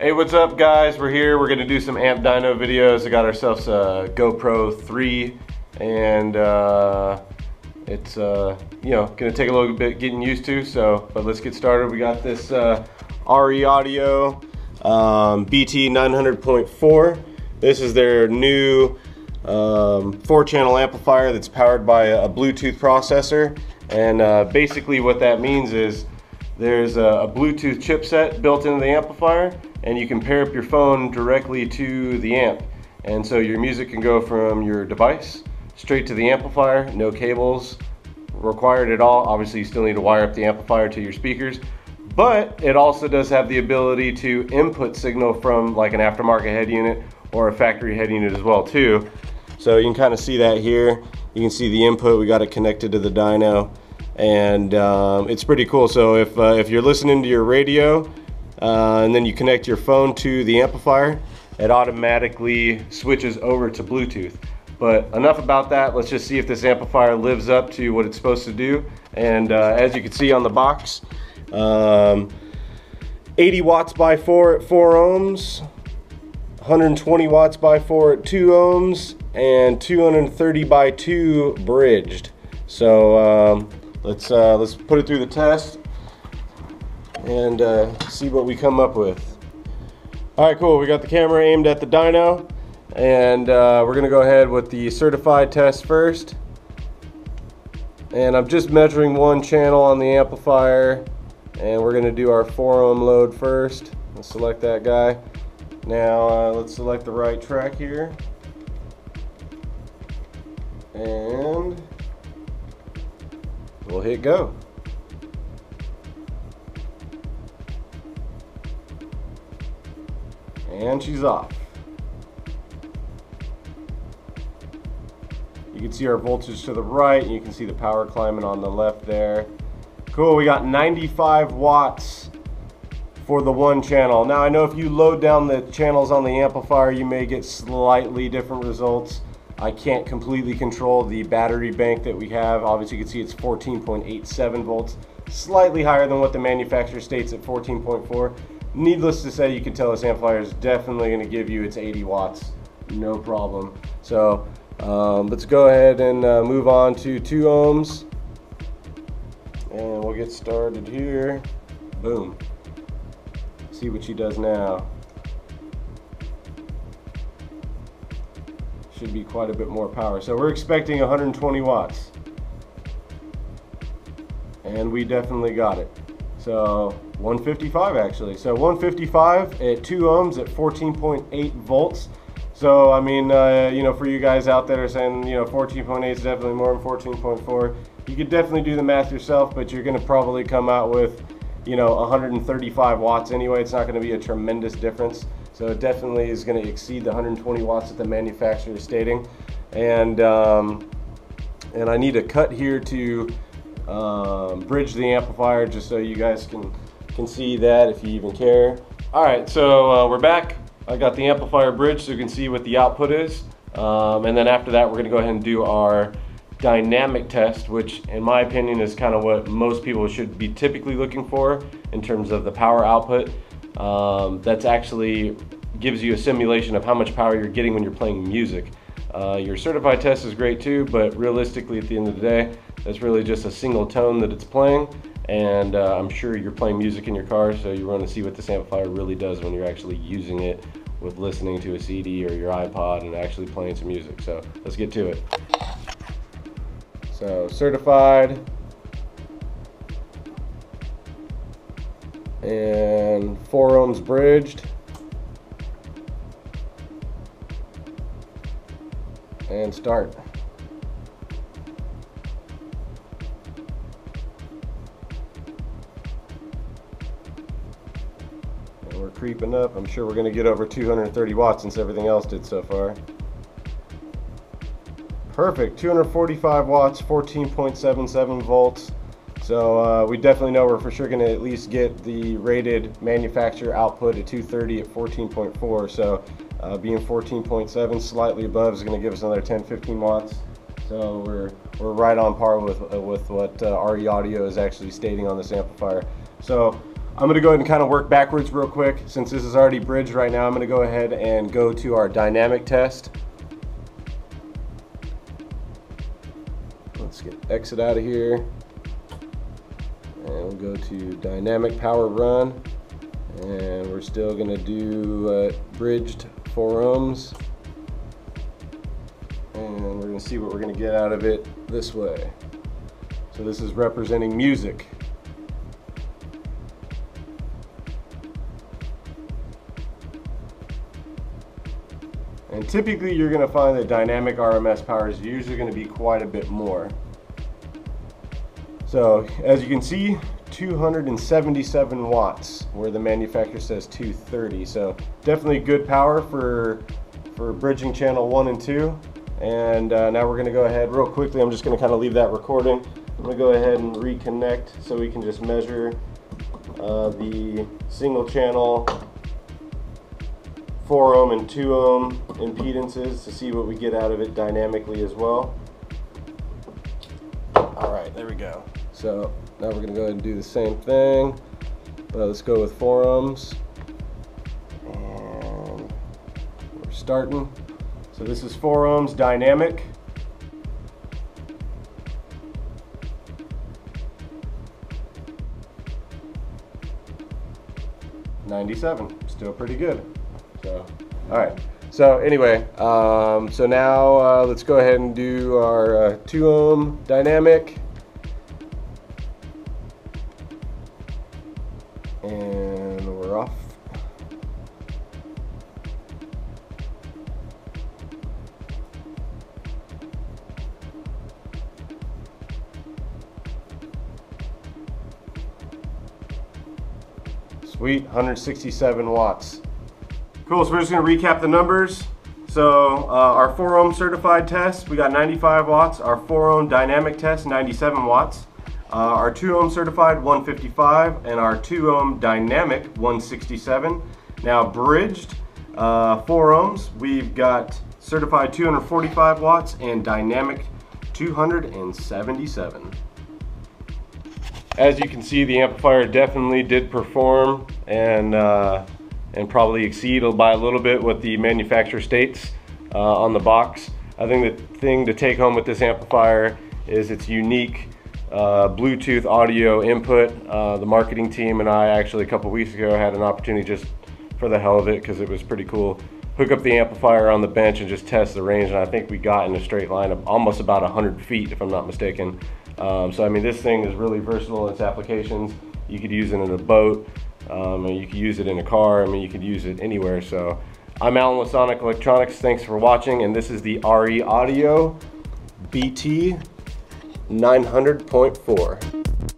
Hey, what's up guys? We're here. We're gonna do some amp dyno videos. I got ourselves a GoPro 3 and uh, it's uh, you know gonna take a little bit getting used to. So, but let's get started. We got this uh, RE Audio um, BT 900.4. This is their new um, four channel amplifier that's powered by a Bluetooth processor. And uh, basically what that means is there's a, a, Bluetooth chipset built into the amplifier and you can pair up your phone directly to the amp. And so your music can go from your device straight to the amplifier, no cables required at all. Obviously you still need to wire up the amplifier to your speakers, but it also does have the ability to input signal from like an aftermarket head unit or a factory head unit as well too. So you can kind of see that here. You can see the input, we got it connected to the dyno and um, it's pretty cool. So if, uh, if you're listening to your radio uh, and then you connect your phone to the amplifier, it automatically switches over to Bluetooth. But enough about that, let's just see if this amplifier lives up to what it's supposed to do. And uh, as you can see on the box, um, 80 watts by 4 at 4 ohms, 120 watts by 4 at 2 ohms, and 230 by 2 bridged. So um, let's uh, let's put it through the test and uh, see what we come up with. All right, cool. We got the camera aimed at the dyno, and uh, we're gonna go ahead with the certified test first. And I'm just measuring one channel on the amplifier, and we're gonna do our 4 ohm load first. Let's select that guy. Now uh, let's select the right track here. And we'll hit go. And she's off. You can see our voltage to the right, and you can see the power climbing on the left there. Cool, we got 95 watts for the one channel. Now I know if you load down the channels on the amplifier, you may get slightly different results. I can't completely control the battery bank that we have. Obviously you can see it's 14.87 volts, slightly higher than what the manufacturer states at 14.4. Needless to say, you can tell this amplifier is definitely gonna give you its 80 watts, no problem. So um, let's go ahead and uh, move on to two ohms. And we'll get started here. Boom. See what she does now. Should be quite a bit more power. So we're expecting 120 watts. And we definitely got it. So 155 actually. So 155 at 2 ohms at 14.8 volts. So I mean, uh, you know, for you guys out there saying, you know, 14.8 is definitely more than 14.4, you could definitely do the math yourself, but you're going to probably come out with, you know, 135 watts anyway. It's not going to be a tremendous difference. So it definitely is going to exceed the 120 watts that the manufacturer is stating. And, um, and I need a cut here to um, bridge the amplifier just so you guys can, can see that if you even care. All right, so uh, we're back. I got the amplifier bridge so you can see what the output is. Um, and then after that, we're gonna go ahead and do our dynamic test, which in my opinion is kind of what most people should be typically looking for in terms of the power output. Um, that's actually gives you a simulation of how much power you're getting when you're playing music. Uh, your certified test is great too, but realistically at the end of the day, that's really just a single tone that it's playing. And uh, I'm sure you're playing music in your car, so you want to see what this amplifier really does when you're actually using it with listening to a CD or your iPod and actually playing some music. So let's get to it. So certified, and 4 ohms bridged. And start. And we're creeping up. I'm sure we're going to get over 230 watts since everything else did so far. Perfect, 245 watts, 14.77 volts. So uh, we definitely know we're for sure going to at least get the rated manufacturer output at 230 at 14.4. So uh, being 14.7, slightly above, is going to give us another 10, 15 watts. So we're we're right on par with uh, with what uh, RE Audio is actually stating on this amplifier. So I'm gonna go ahead and kind of work backwards real quick. Since this is already bridged right now, I'm gonna go ahead and go to our dynamic test. Let's get exit out of here. And we'll go to dynamic power run. And we're still gonna do uh, bridged 4 ohms. And we're gonna see what we're gonna get out of it this way. So this is representing music. And typically you're going to find that dynamic RMS power is usually going to be quite a bit more. So as you can see, 277 watts where the manufacturer says 230. So definitely good power for, for bridging channel one and two. And uh, now we're going to go ahead real quickly. I'm just going to kind of leave that recording. I'm to go ahead and reconnect so we can just measure uh, the single channel 4 ohm and 2 ohm impedances to see what we get out of it dynamically as well. Alright, there we go. So now we're going to go ahead and do the same thing. But let's go with 4 ohms. And we're starting. So this is 4 ohms dynamic. Ninety-seven, still pretty good. So, all right. So anyway, um, so now uh, let's go ahead and do our uh, 2 ohm dynamic. And we're off. Sweet, 167 watts. Cool, so we're just gonna recap the numbers. So uh, our 4 ohm certified test, we got 95 watts. Our 4 ohm dynamic test, 97 watts. Uh, our 2 ohm certified, 155. And our 2 ohm dynamic, 167. Now bridged, uh, 4 ohms, we've got certified 245 watts and dynamic 277. As you can see, the amplifier definitely did perform and uh, and probably exceed by a little bit what the manufacturer states uh, on the box. I think the thing to take home with this amplifier is its unique uh, Bluetooth audio input. Uh, the marketing team and I actually a couple weeks ago had an opportunity just for the hell of it because it was pretty cool. Hook up the amplifier on the bench and just test the range and I think we got in a straight line of almost about 100 feet if I'm not mistaken. Um, so I mean this thing is really versatile in its applications. You could use it in a boat, um, you could use it in a car. I mean, you could use it anywhere. So I'm Alan with Sonic Electronix. Thanks for watching. And this is the RE Audio BT 900.4.